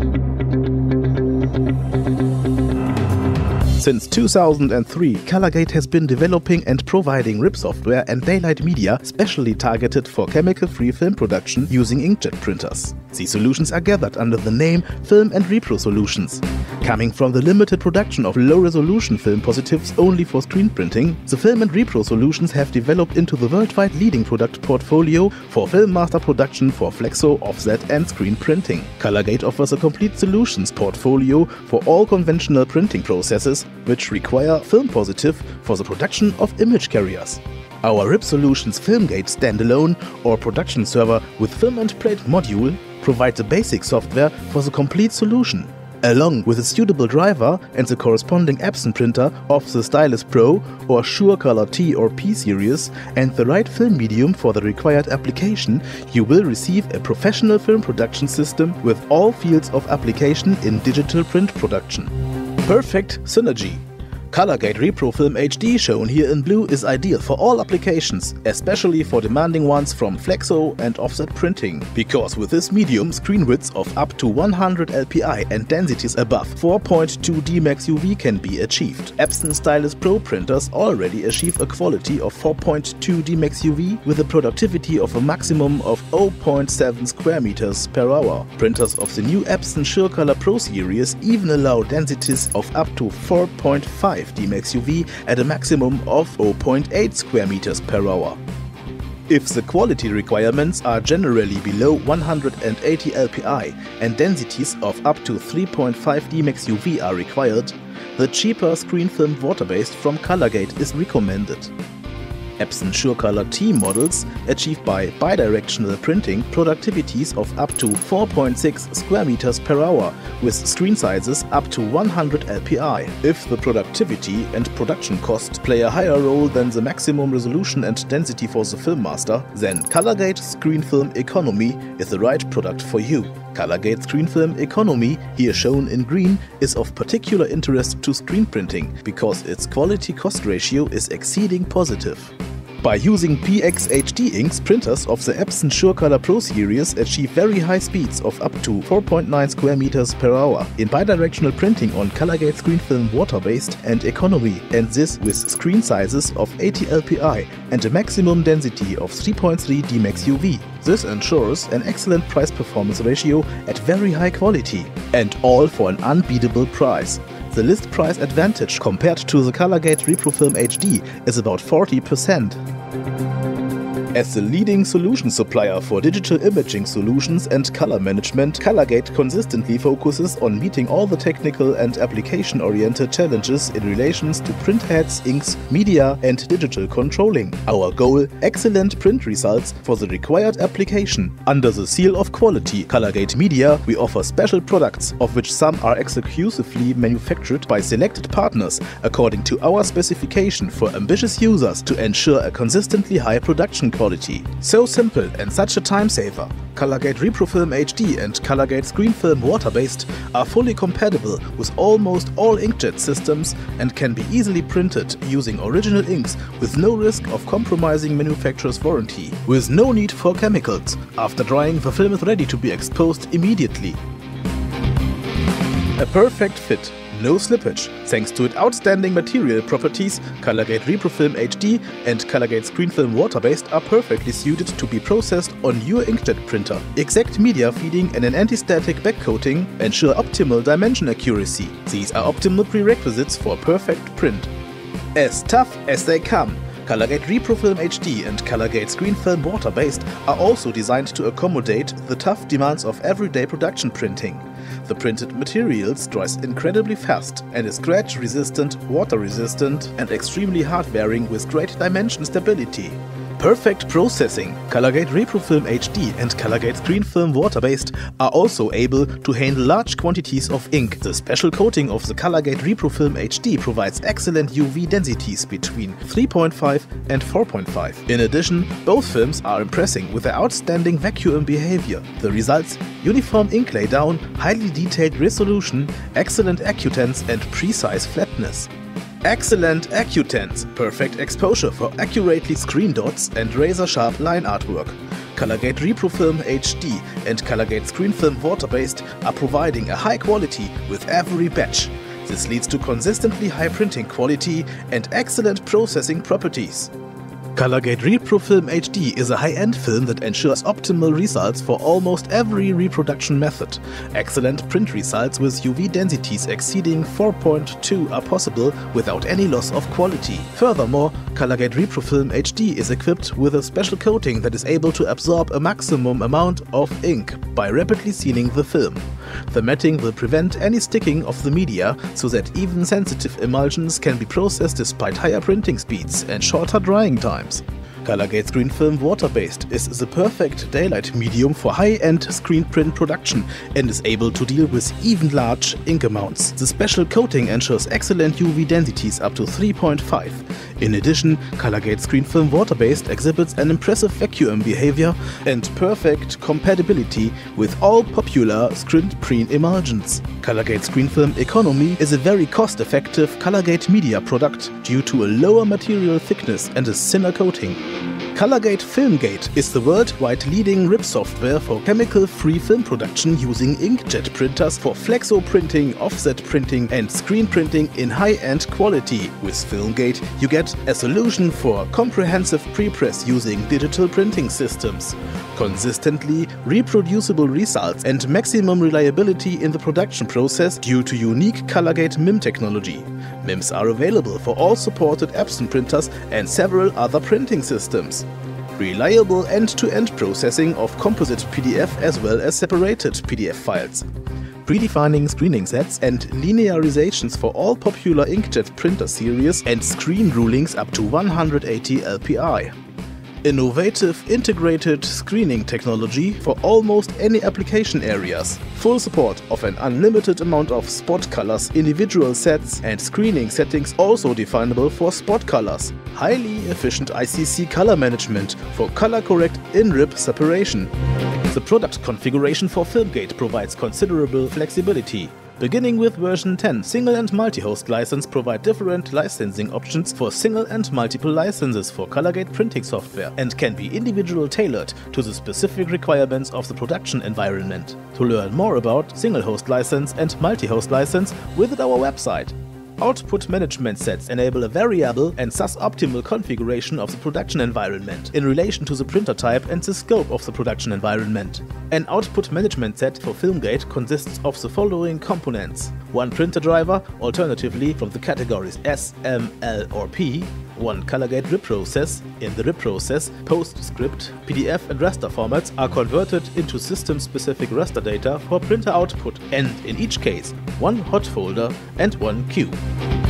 Thank you. Since 2003, Colorgate has been developing and providing RIP software and daylight media specially targeted for chemical-free film production using inkjet printers. These solutions are gathered under the name Film and Repro Solutions. Coming from the limited production of low-resolution film positives only for screen printing, the Film and Repro Solutions have developed into the worldwide leading product portfolio for film master production for flexo, offset and screen printing. Colorgate offers a complete solutions portfolio for all conventional printing processes which require film positive for the production of image carriers. Our RIP Solutions FilmGate standalone or production server with film and plate module provides the basic software for the complete solution. Along with a suitable driver and the corresponding Epson printer of the Stylus Pro or SureColor T or P series and the right film medium for the required application, you will receive a professional film production system with all fields of application in digital print production. Perfect synergy. Colorgate Repro Film HD shown here in blue is ideal for all applications, especially for demanding ones from flexo and offset printing, because with this medium screen widths of up to 100 LPI and densities above 4.2 D Max UV can be achieved. Epson Stylus Pro printers already achieve a quality of 4.2 D Max UV with a productivity of a maximum of 0.7 square meters per hour. Printers of the new Epson SureColor Pro series even allow densities of up to 4.5 DMAX UV at a maximum of 0.8 square meters per hour. If the quality requirements are generally below 180 LPI and densities of up to 3.5 DMAX UV are required, the cheaper screen film water-based from Colorgate is recommended. Epson SureColor T models achieve by bidirectional printing productivities of up to 4.6 square meters per hour with screen sizes up to 100 LPI. If the productivity and production cost play a higher role than the maximum resolution and density for the film master, then Colorgate Screen Film Economy is the right product for you. Colorgate Screen Film Economy, here shown in green, is of particular interest to screen printing because its quality cost ratio is exceeding positive. By using PXHD inks, printers of the Epson SureColor Pro series achieve very high speeds of up to 4.9 square meters per hour in bidirectional printing on Colorgate screen film water-based and economy, and this with screen sizes of 80 LPI and a maximum density of 3.3 DMAX UV. This ensures an excellent price-performance ratio at very high quality, and all for an unbeatable price. The list price advantage compared to the Colorgate ReproFilm HD is about 40%. As the leading solution supplier for digital imaging solutions and color management, Colorgate consistently focuses on meeting all the technical and application-oriented challenges in relations to print heads, inks, media and digital controlling. Our goal, excellent print results for the required application. Under the seal of quality Colorgate Media, we offer special products, of which some are exclusively manufactured by selected partners according to our specification for ambitious users to ensure a consistently high production quality. So simple and such a time saver. Colorgate ReproFilm HD and Colorgate ScreenFilm Water-based are fully compatible with almost all inkjet systems and can be easily printed using original inks with no risk of compromising manufacturer's warranty. With no need for chemicals, after drying the film is ready to be exposed immediately. A perfect fit no slippage. Thanks to its outstanding material properties, Colorgate ReproFilm HD and Colorgate ScreenFilm Water-based are perfectly suited to be processed on your inkjet printer. Exact media feeding and an anti-static backcoating ensure optimal dimension accuracy. These are optimal prerequisites for perfect print. As tough as they come, Colorgate ReproFilm HD and Colorgate ScreenFilm Water-based are also designed to accommodate the tough demands of everyday production printing. The printed materials dries incredibly fast and is scratch resistant, water resistant and extremely hard wearing with great dimension stability. Perfect processing. Colorgate ReproFilm HD and Colorgate ScreenFilm Water-based are also able to handle large quantities of ink. The special coating of the Colorgate ReproFilm HD provides excellent UV densities between 3.5 and 4.5. In addition, both films are impressing with their outstanding vacuum behavior. The results uniform ink laydown, highly detailed resolution, excellent acutance and precise flatness. Excellent acutance, perfect exposure for accurately screen dots and razor-sharp line artwork. Colorgate ReproFilm HD and Colorgate ScreenFilm Water-based are providing a high quality with every batch. This leads to consistently high printing quality and excellent processing properties. Colorgate ReproFilm HD is a high-end film that ensures optimal results for almost every reproduction method. Excellent print results with UV densities exceeding 4.2 are possible without any loss of quality. Furthermore, Colorgate ReproFilm HD is equipped with a special coating that is able to absorb a maximum amount of ink by rapidly sealing the film. The matting will prevent any sticking of the media so that even sensitive emulsions can be processed despite higher printing speeds and shorter drying times. Colorgate Screen Film Water-based is the perfect daylight medium for high-end screen print production and is able to deal with even large ink amounts. The special coating ensures excellent UV densities up to 3.5. In addition, Colorgate Screen Film Water-based exhibits an impressive vacuum behavior and perfect compatibility with all popular screen print emulsions. Colorgate Screen Film Economy is a very cost-effective Colorgate media product due to a lower material thickness and a thinner coating. Colorgate Filmgate is the worldwide leading RIP software for chemical-free film production using inkjet printers for flexo printing, offset printing and screen printing in high-end quality. With Filmgate, you get a solution for comprehensive prepress using digital printing systems, consistently reproducible results and maximum reliability in the production process due to unique Colorgate MIM technology. MIMs are available for all supported Epson printers and several other printing systems. Reliable end-to-end processing of composite PDF as well as separated PDF files. Predefining screening sets and linearizations for all popular inkjet printer series and screen rulings up to 180 LPI. Innovative integrated screening technology for almost any application areas. Full support of an unlimited amount of spot colors, individual sets and screening settings also definable for spot colors. Highly efficient ICC color management for color correct in-rip separation. The product configuration for Filmgate provides considerable flexibility. Beginning with version 10, single and multi-host license provide different licensing options for single and multiple licenses for Colorgate printing software and can be individually tailored to the specific requirements of the production environment. To learn more about single host license and multi-host license, visit our website Output management sets enable a variable and thus optimal configuration of the production environment in relation to the printer type and the scope of the production environment. An output management set for Filmgate consists of the following components. One printer driver, alternatively from the categories S, M, L or P, one Colorgate RIP process. In the RIP process, PostScript, PDF and raster formats are converted into system-specific raster data for printer output and, in each case, one hot folder and one queue.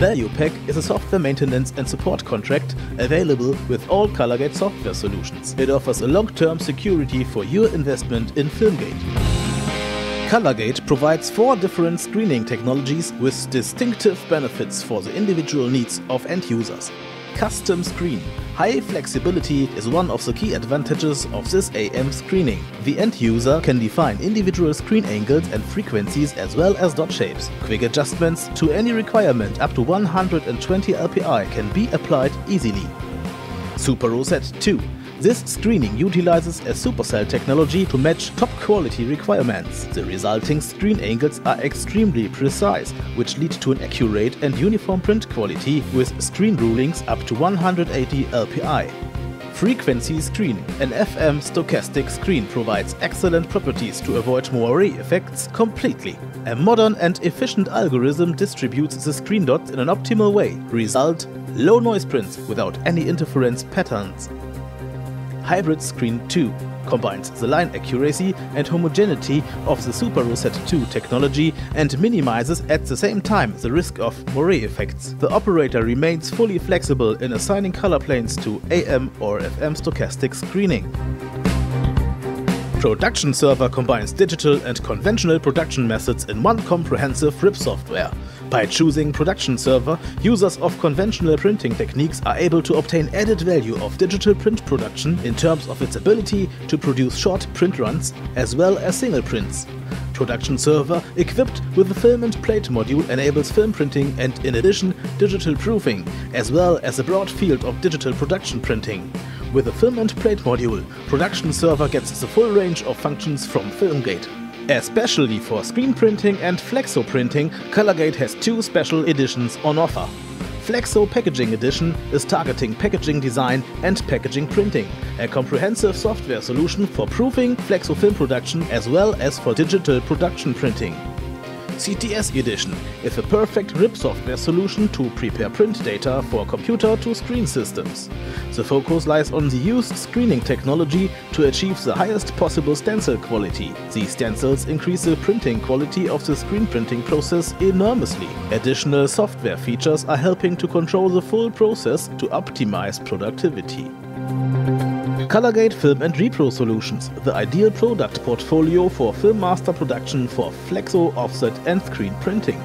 ValuePack is a software maintenance and support contract available with all Colorgate software solutions. It offers a long-term security for your investment in Filmgate. Colorgate provides four different screening technologies with distinctive benefits for the individual needs of end users. Custom screen. High flexibility is one of the key advantages of this AM screening. The end user can define individual screen angles and frequencies as well as dot shapes. Quick adjustments to any requirement up to 120 LPI can be applied easily. Super Rosette 2 this screening utilizes a supercell technology to match top quality requirements. The resulting screen angles are extremely precise, which lead to an accurate and uniform print quality with screen rulings up to 180 LPI. Frequency screening. An FM stochastic screen provides excellent properties to avoid moire effects completely. A modern and efficient algorithm distributes the screen dots in an optimal way. Result low noise prints without any interference patterns. Hybrid Screen 2 combines the line accuracy and homogeneity of the Super Rosette 2 technology and minimizes at the same time the risk of moire effects. The operator remains fully flexible in assigning color planes to AM or FM stochastic screening. Production Server combines digital and conventional production methods in one comprehensive RIP software. By choosing Production Server, users of conventional printing techniques are able to obtain added value of digital print production in terms of its ability to produce short print runs as well as single prints. Production Server, equipped with the film and plate module, enables film printing and, in addition, digital proofing, as well as a broad field of digital production printing. With the film and plate module, Production Server gets the full range of functions from Filmgate. Especially for screen printing and flexo printing, Colorgate has two special editions on offer. Flexo Packaging Edition is targeting packaging design and packaging printing, a comprehensive software solution for proofing, flexo film production as well as for digital production printing. CTS Edition is a perfect RIP software solution to prepare print data for computer to screen systems. The focus lies on the used screening technology to achieve the highest possible stencil quality. These stencils increase the printing quality of the screen printing process enormously. Additional software features are helping to control the full process to optimize productivity. Colorgate Film and Repro Solutions, the ideal product portfolio for film master production for flexo, offset and screen printing.